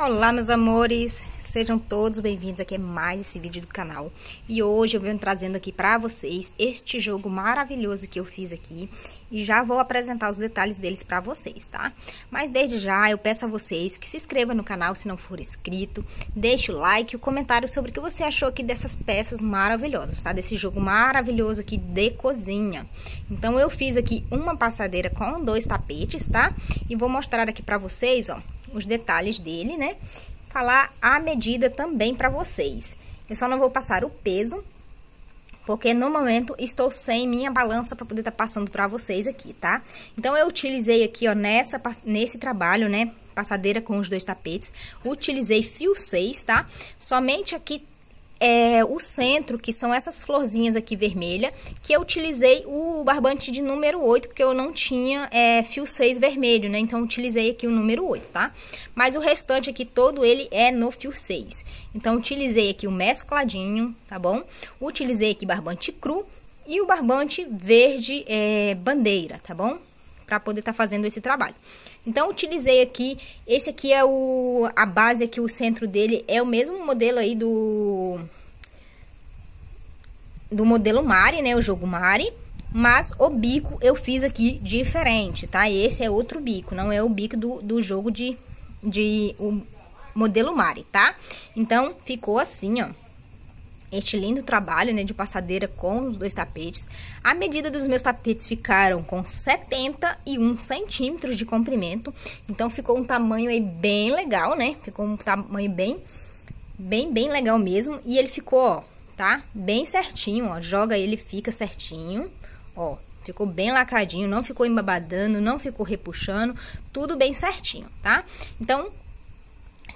Olá meus amores, sejam todos bem-vindos aqui a mais esse vídeo do canal E hoje eu venho trazendo aqui pra vocês este jogo maravilhoso que eu fiz aqui E já vou apresentar os detalhes deles pra vocês, tá? Mas desde já eu peço a vocês que se inscrevam no canal se não for inscrito Deixe o like e o comentário sobre o que você achou aqui dessas peças maravilhosas, tá? Desse jogo maravilhoso aqui de cozinha Então eu fiz aqui uma passadeira com dois tapetes, tá? E vou mostrar aqui pra vocês, ó os detalhes dele, né? Falar a medida também para vocês. Eu só não vou passar o peso, porque no momento estou sem minha balança para poder estar tá passando para vocês aqui, tá? Então, eu utilizei aqui, ó, nessa, nesse trabalho, né, passadeira com os dois tapetes, utilizei fio 6, tá? Somente aqui é, o centro, que são essas florzinhas aqui vermelha, que eu utilizei o barbante de número 8, porque eu não tinha é, fio 6 vermelho, né? Então, utilizei aqui o número 8, tá? Mas o restante aqui, todo ele é no fio 6. Então, utilizei aqui o mescladinho, tá bom? Utilizei aqui barbante cru e o barbante verde é, bandeira, tá bom? Para poder estar tá fazendo esse trabalho. Então, utilizei aqui, esse aqui é o, a base aqui, o centro dele é o mesmo modelo aí do, do modelo Mari, né, o jogo Mari. Mas o bico eu fiz aqui diferente, tá? Esse é outro bico, não é o bico do, do jogo de, de o modelo Mari, tá? Então, ficou assim, ó este lindo trabalho né, de passadeira com os dois tapetes. A medida dos meus tapetes ficaram com 71 centímetros de comprimento. Então, ficou um tamanho aí bem legal, né? Ficou um tamanho bem, bem, bem legal mesmo. E ele ficou, ó, tá? Bem certinho, ó. Joga ele, fica certinho, ó. Ficou bem lacradinho, não ficou embabadando, não ficou repuxando, tudo bem certinho, tá? Então,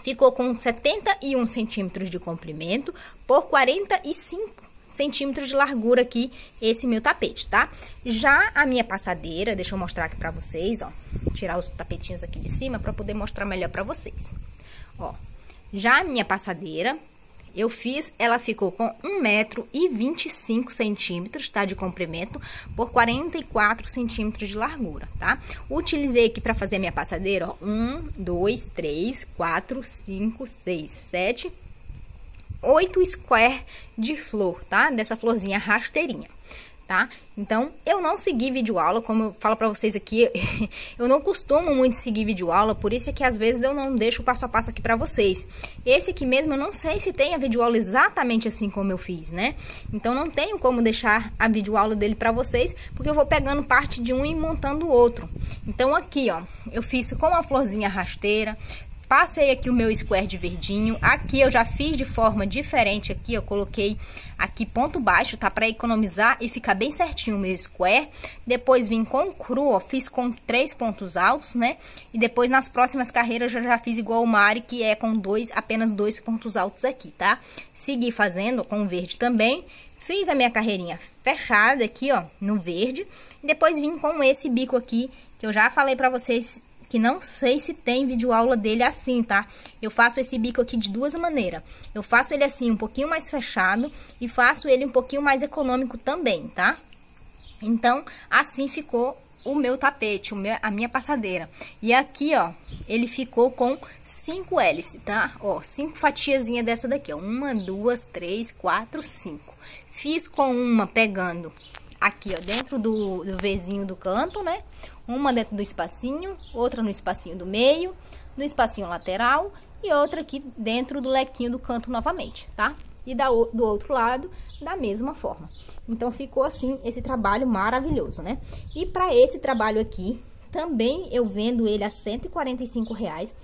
ficou com 71 centímetros de comprimento por 45 centímetros de largura aqui, esse meu tapete, tá? Já a minha passadeira, deixa eu mostrar aqui pra vocês, ó. Tirar os tapetinhos aqui de cima pra poder mostrar melhor pra vocês. Ó, já a minha passadeira, eu fiz, ela ficou com 1 metro e 25 centímetros, tá? De comprimento, por 44 centímetros de largura, tá? Utilizei aqui para fazer a minha passadeira, ó, 1, 2, 3, 4, 5, 6, 7, 8 square de flor, tá? Dessa florzinha rasteirinha tá? Então, eu não segui vídeo aula, como eu falo pra vocês aqui, eu não costumo muito seguir vídeo aula, por isso é que às vezes eu não deixo o passo a passo aqui pra vocês. Esse aqui mesmo, eu não sei se tem a vídeo aula exatamente assim como eu fiz, né? Então, não tenho como deixar a vídeo aula dele pra vocês, porque eu vou pegando parte de um e montando o outro. Então, aqui, ó, eu fiz com a florzinha rasteira, Passei aqui o meu square de verdinho. Aqui eu já fiz de forma diferente aqui, eu coloquei aqui ponto baixo, tá? Pra economizar e ficar bem certinho o meu square. Depois vim com cru, ó, fiz com três pontos altos, né? E depois nas próximas carreiras eu já fiz igual o Mari, que é com dois, apenas dois pontos altos aqui, tá? Segui fazendo com verde também. Fiz a minha carreirinha fechada aqui, ó, no verde. E depois vim com esse bico aqui, que eu já falei pra vocês que não sei se tem vídeo aula dele assim, tá? Eu faço esse bico aqui de duas maneiras. Eu faço ele assim, um pouquinho mais fechado e faço ele um pouquinho mais econômico também, tá? Então, assim ficou o meu tapete, o meu, a minha passadeira. E aqui, ó, ele ficou com cinco hélices, tá? Ó, cinco fatiazinhas dessa daqui, ó. Uma, duas, três, quatro, cinco. Fiz com uma pegando aqui, ó, dentro do, do Vzinho do canto, né? Uma dentro do espacinho, outra no espacinho do meio, no espacinho lateral e outra aqui dentro do lequinho do canto novamente, tá? E da, do outro lado, da mesma forma. Então, ficou assim esse trabalho maravilhoso, né? E para esse trabalho aqui, também eu vendo ele a 145 reais.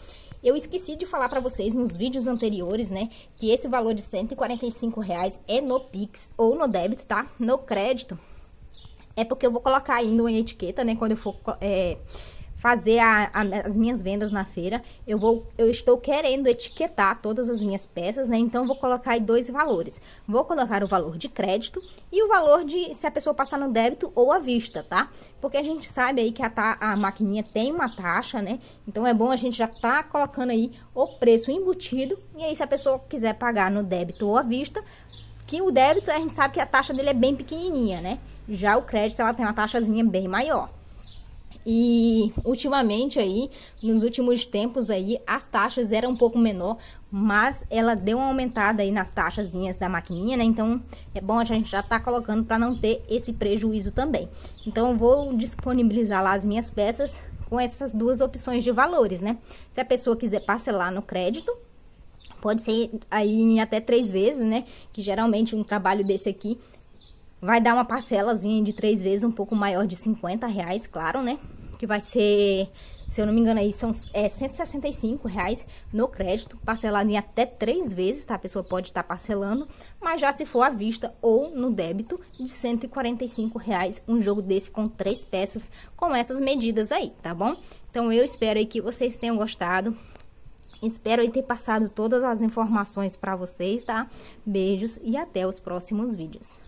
Eu esqueci de falar para vocês nos vídeos anteriores, né, que esse valor de 145 reais é no Pix ou no débito, tá? No crédito, é porque eu vou colocar ainda uma etiqueta, né? Quando eu for é, fazer a, a, as minhas vendas na feira, eu vou, eu estou querendo etiquetar todas as minhas peças, né? Então, vou colocar aí dois valores. Vou colocar o valor de crédito e o valor de se a pessoa passar no débito ou à vista, tá? Porque a gente sabe aí que a, a maquininha tem uma taxa, né? Então, é bom a gente já tá colocando aí o preço embutido. E aí, se a pessoa quiser pagar no débito ou à vista, que o débito, a gente sabe que a taxa dele é bem pequenininha, né? Já o crédito, ela tem uma taxazinha bem maior. E ultimamente aí, nos últimos tempos aí, as taxas eram um pouco menor, mas ela deu uma aumentada aí nas taxazinhas da maquininha, né? Então é bom a gente já tá colocando para não ter esse prejuízo também. Então eu vou disponibilizar lá as minhas peças com essas duas opções de valores, né? Se a pessoa quiser parcelar no crédito, pode ser aí em até três vezes, né? Que geralmente um trabalho desse aqui vai dar uma parcelazinha de três vezes um pouco maior de 50 reais, claro, né? que vai ser, se eu não me engano aí, são é, 165 reais no crédito, parcelado em até três vezes, tá? A pessoa pode estar tá parcelando, mas já se for à vista ou no débito, de 145 reais, um jogo desse com três peças, com essas medidas aí, tá bom? Então, eu espero aí que vocês tenham gostado. Espero aí ter passado todas as informações para vocês, tá? Beijos e até os próximos vídeos.